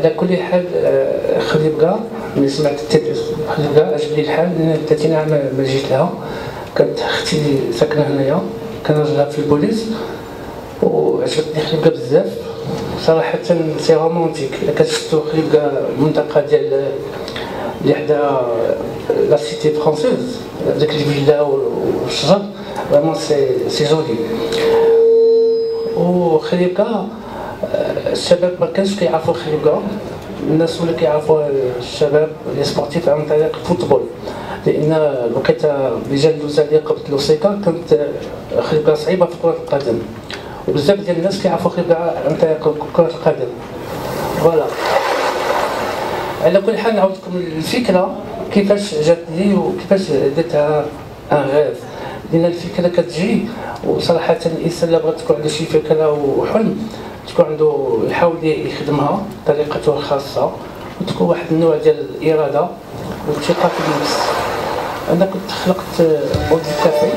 على كل حال خريبكة ملي سمعت ال TEDx خريبكة عجبني الحال لأن 30 عام ما جيت لها. كانت أختي ساكنة هنايا كان راجلها في البوليس وعجبتني خريبكة بزاف. صراحة c'est romantique كتشفتو خريبكة المنطقة ديال اللي حدا la cité française ديك الفيلا والشجر vraiment c'est c'est joli وخريبكة الشباب ما كانش كيعرفوا خريبكة الناس ولا كيعرفوا الشباب les sportifs عن طريق ال football. لأن اللي الدوزه اللي قبل l'OCK كانت خريبكة صعيبة في كرة القدم. وبزاف ديال الناس كيعرفوا خريبكة عن طريق كرة القدم. voilà. على كل حال نعاود لكم الفكرة كيفاش جاتني وكيفاش درتها ان غاز لأن الفكرة كتجي وصراحة الإنسان اللي بغى تكون عنده شي فكرة وحلم تكون عنده يحاول يخدمها بطريقته الخاصة وتكون واحد النوع ديال الإرادة والثقة في النفس. أنا كنت خلقت handicapé.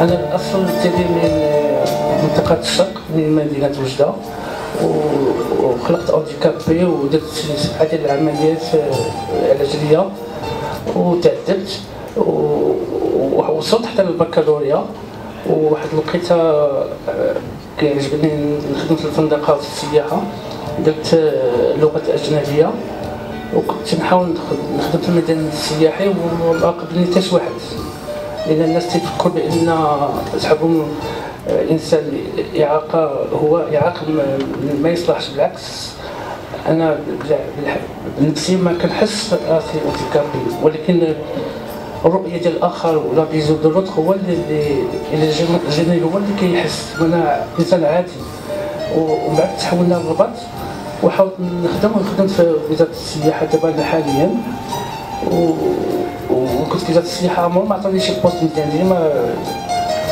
أنا الأصل ديالي من منطقة الشرق من مدينة وجدة وخلقت handicapé ودرت ديال العمليات العلاجيه وتعدلت ووصلت حتى للبكالوريا وواحد الوقيتة كيعجبني نخدم في الفندقة وفي السياحه درت لغة أجنبية وكنت نحاول نخدم في الميدان السياحي وما قبلني حتى شي واحد. لأن الناس تيفكروا بأن صحابهم إنسان إعاقة هو إعاقة ما يصلحش. بالعكس أنا بنفسي ما كنحس راسي ولكن الرؤيه ديال الآخر و la vision de l'autre هو اللي جاني هو اللي كيحس وأنا إنسان عادي. ومن بعد تحولنا للرباط وحاولت نخدم ونخدم في وزارة السياحة دابا حاليا. وكنت في وزارة السياحة عمر ما عطاني شي poste مزيان ديما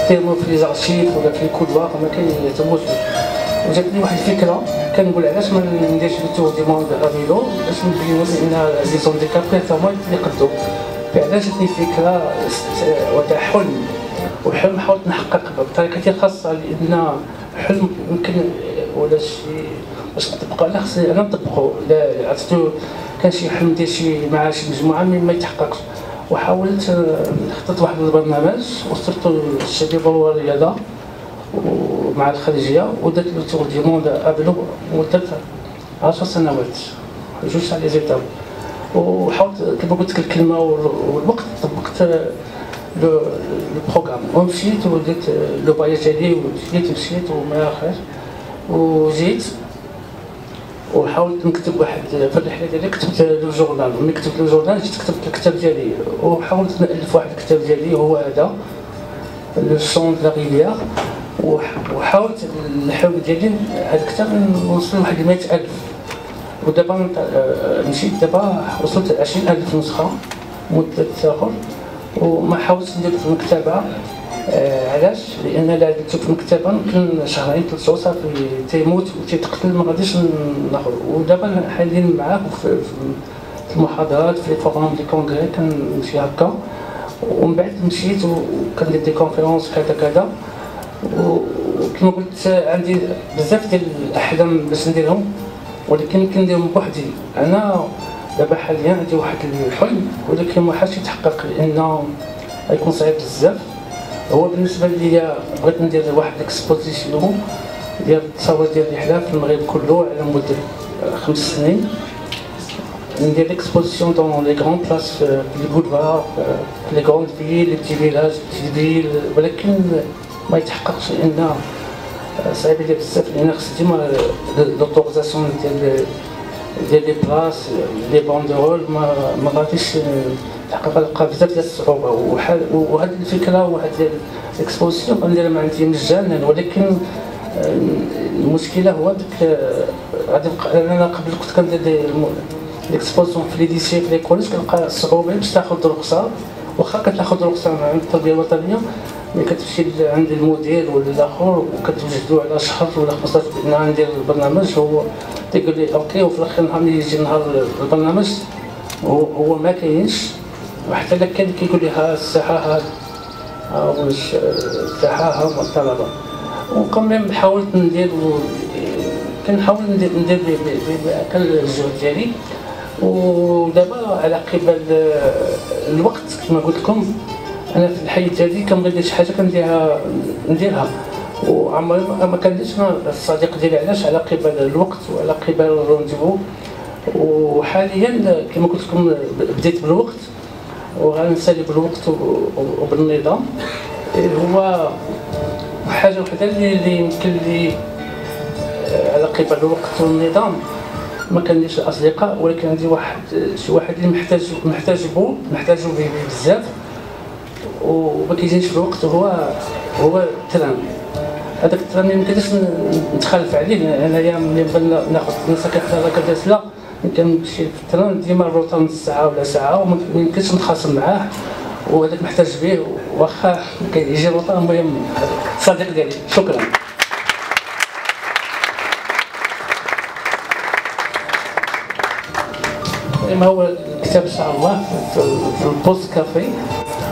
كيرمو في les archives ولا في ال couloir ما كيهتموش وجاتني واحد الفكرة كنقول علاش ما نديرش tour du monde à vélo باش نبينو بأن les handicapés حتى هما جاتني فكرة وتاع حلم؟ وحلم حاولت نحقق بطريقتي الخاصه لأن حلم يمكن ولا شي باش نطبقو على خصني أنا نطبقو لا عرفتو؟ كان شي حلم ديال شي مع شي مجموعة ما يتحققش. وحاولت نخطط واحد البرنامج وصلت للشباب والرياضه ومع الخارجيه ودرت le tour du monde à vélo مده 10 سنوات جوج تاع les étapes وحاولت كما قلت لك الكلمة والوقت طبقت le programme ومشيت وديت le voyage ديالي وجيت مشيت وما خير وجيت وحاولت نكتب واحد في الرحلة ديالي كتبت le journal ملي كتبت le journal جيت كتبت الكتاب ديالي. وحاولت نألف واحد الكتاب ديالي هو هذا. le son de rivière وحاولت الحلم ديالي هذا الكتاب نوصل لواحد 100000 ودابا مشيت دابا وصلت ل 20000 نسخه مده اخر وما حاولتش ندير في المكتبه آه علاش لأن الا درتو في المكتبه يمكن شهرين ثلاث شهور صافي تيموت وتيتقتل ما غاديش ناخذ ودابا حاليا معاك في, المحاضرات في les, des congrès كنمشي هكا ومن بعد مشيت وكندير des conférences كذا كذا وكما قلت عندي بزاف ديال الاحلام باش نديرهم ولكن كنديرهم بوحدي. أنا دابا حاليا عندي واحد الحلم ولكن ما حاش يتحقق لأنه غيكون صعيب بزاف. هو بالنسبة ليا بغيت ندير واحد ال exposition ديال التصاور ديال الرحلة في المغرب كله على مدة خمس سنين. ندير exposition dans les grandes places في les boulevards في les grandes villes les petits villages petites villes ولكن ما يتحققش لأن صعيب عليا بزاف لأن خص ديما l'autorisation ديال ديال les places les banderoles ما ما غاديش تحقق لقى بزاف ديال الصعوبه وهاد الفكرة ديال ال exposition غنديرها ما عندي مجانا ولكن المشكلة هو ديك غادي أنا قبل كنت كندير les expositions في les lycées في les collèges كنلقى صعوبه باش تاخذ رخصه واخا كتاخذ رخصه عند التربيه الوطنيه ملي كتمشي عند المدير ولا الآخر وكتوجدوا على شهر ولا 15 بأن غندير البرنامج هو تيقول لي OK وفي الآخر نهار ملي يجي نهار البرنامج هو, ما كاينش. وحتى إلا كان كيقول لي ها الساحة ها واش الساحة ها الطلبه وكم حاولت ندير كنحاول ندير ندير كان الجهد ديالي. ودابا على قبل الوقت كما قلت لكم أنا في الحياة ديالي كنبغي شي حاجة كنديرها نديرها. وعمري ما كنديرش الصديق ديالي علاش؟ على قبل الوقت وعلى قبل الرونديفو. وحاليا كما قلت لكم بديت بالوقت وغنسالي بالوقت وبالنظام. هو حاجة وحدة اللي يمكن لي آه، على قبل الوقت والنظام. ما كنديرش الأصدقاء ولكن عندي واحد شي واحد اللي محتاج محتاج بو محتاج بزاف. وما كيجينيش الوقت هو هو ال train هذاك ال train ما يمكنش نتخلف عليه انايا ملي بغينا ناخذ نسكن حتى لا كنمشي في ال train ديما ال retard نص ساعة ولا ساعة وما يمكنش نتخاصم معاه وهذاك محتاج به واخا كيجي الروطه المهم صديق ديالي. شكرا. ما هو الكتاب إن شاء الله في ال pause-café.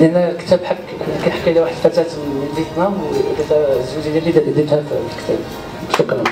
لأن الكتاب حك كيحكي على واحد الفتاة من فيتنام ودرتها الزوجه ديالي درتها في الكتاب. شكرا.